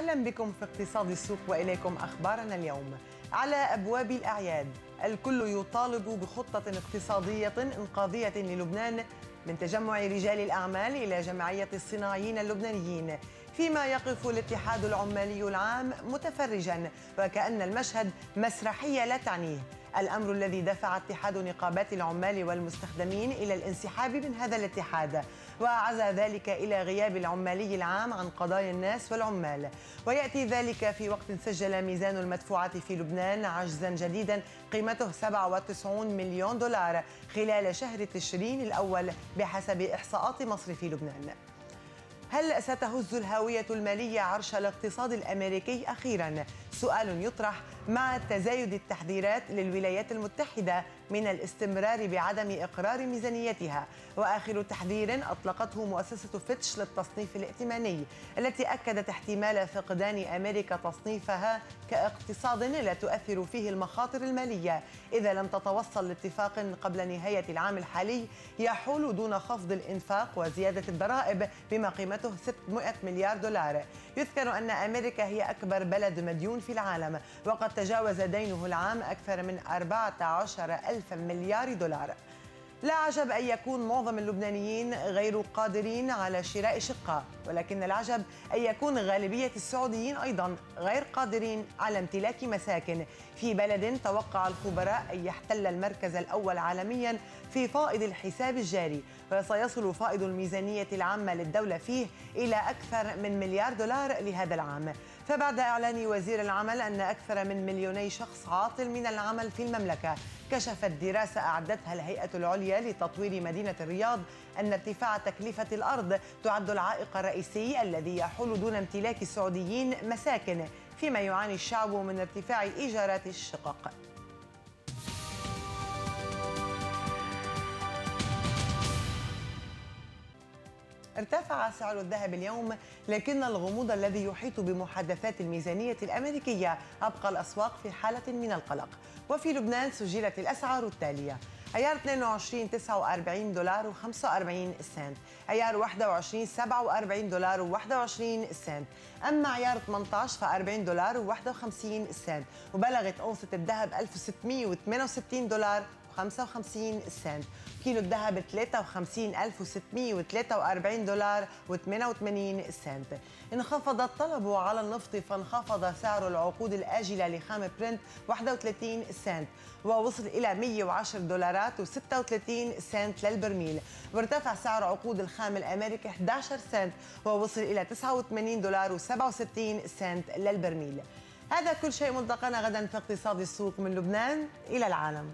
أهلا بكم في اقتصاد السوق وإليكم أخبارنا اليوم. على أبواب الأعياد الكل يطالب بخطة اقتصادية إنقاذية للبنان من تجمع رجال الأعمال إلى جمعية الصناعيين اللبنانيين. فيما يقف الاتحاد العمالي العام متفرجا وكأن المشهد مسرحية لا تعنيه. الأمر الذي دفع اتحاد نقابات العمال والمستخدمين إلى الانسحاب من هذا الاتحاد وعزى ذلك إلى غياب العمالي العام عن قضايا الناس والعمال. ويأتي ذلك في وقت سجل ميزان المدفوعات في لبنان عجزا جديدا قيمته 97 مليون دولار خلال شهر تشرين الأول بحسب إحصاءات مصرف لبنان. هل ستهز الهاوية المالية عرش الاقتصاد الأمريكي أخيرا؟ سؤال يطرح مع تزايد التحذيرات للولايات المتحدة من الاستمرار بعدم إقرار ميزانيتها وآخر تحذير أطلقته مؤسسة فيتش للتصنيف الائتماني التي أكدت احتمال فقدان أمريكا تصنيفها كاقتصاد لا تؤثر فيه المخاطر المالية إذا لم تتوصل لاتفاق قبل نهاية العام الحالي يحول دون خفض الإنفاق وزيادة الضرائب بما قيمته 600 مليار دولار. يذكر أن أمريكا هي أكبر بلد مديون في العالم وقد تجاوز دينه العام أكثر من 14 ألف مليار دولار. لا عجب أن يكون معظم اللبنانيين غير قادرين على شراء شقة ولكن العجب أن يكون غالبية السعوديين أيضا غير قادرين على امتلاك مساكن. في بلد توقع الخبراء أن يحتل المركز الأول عالميا في فائض الحساب الجاري وسيصل فائض الميزانية العامة للدولة فيه إلى أكثر من مليار دولار لهذا العام. فبعد إعلان وزير العمل أن أكثر من مليوني شخص عاطل من العمل في المملكة كشفت دراسة أعدتها الهيئة العليا لتطوير مدينة الرياض أن ارتفاع تكلفة الأرض تعد العائق الرئيسي الذي يحول دون امتلاك السعوديين مساكن فيما يعاني الشعب من ارتفاع إيجارات الشقق. ارتفع سعر الذهب اليوم لكن الغموض الذي يحيط بمحادثات الميزانية الأمريكية أبقى الأسواق في حالة من القلق. وفي لبنان سجلت الأسعار التالية. عيار 22 49 دولار و45 سنت. عيار 21 47 دولار و21 سنت. أما عيار 18 ف 40 دولار و51 سنت. وبلغت أونصة الذهب 1668 دولار 55 سنت. كيلو الذهب 53643 دولار و88 سنت. انخفض الطلب على النفط فانخفض سعر العقود الآجلة لخام برنت 31 سنت. ووصل إلى 110 دولارات و36 سنت للبرميل. وارتفع سعر عقود الخام الأمريكي 11 سنت ووصل إلى 89 دولار و67 سنت للبرميل. هذا كل شيء ملتقانا غدا في اقتصاد السوق من لبنان. إلى العالم.